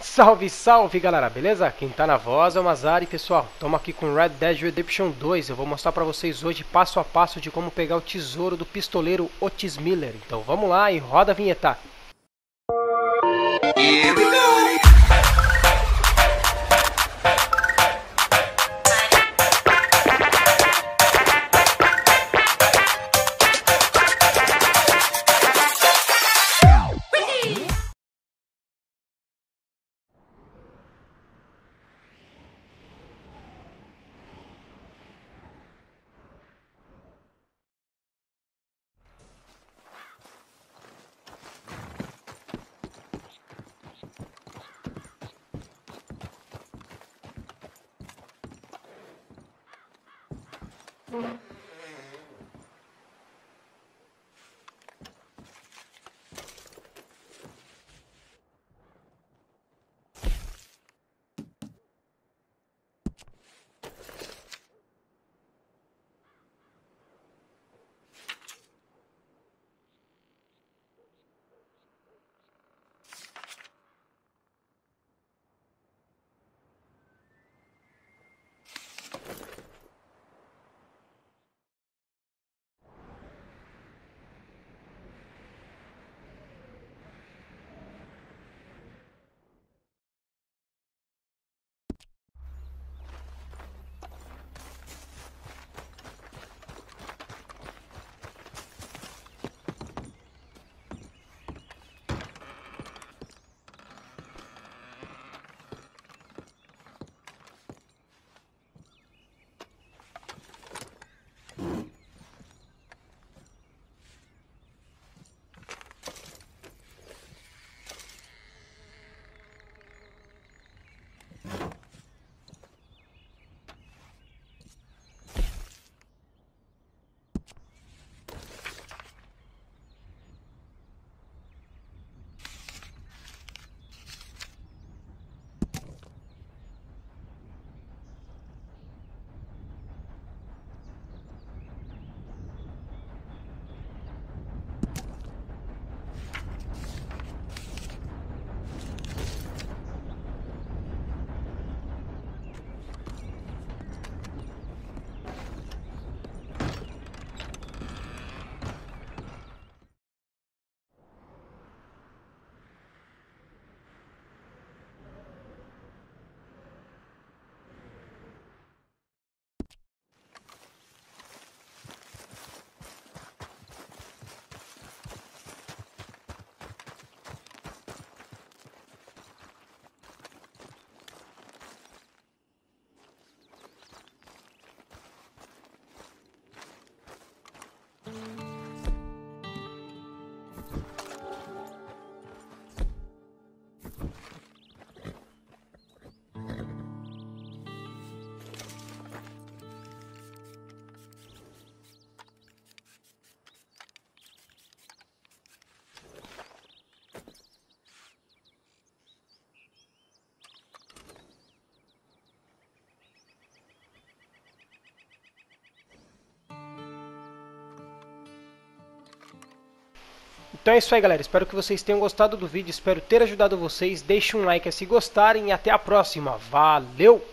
Salve, salve galera, beleza? Quem tá na voz é o Mazari, pessoal. Estamos aqui com Red Dead Redemption 2. Eu vou mostrar para vocês hoje passo a passo de como pegar o tesouro do pistoleiro Otis Miller. Então vamos lá e roda a vinheta. Here Mm-hmm. Então é isso aí galera, espero que vocês tenham gostado do vídeo, espero ter ajudado vocês, deixe um like se gostarem. E até a próxima, valeu!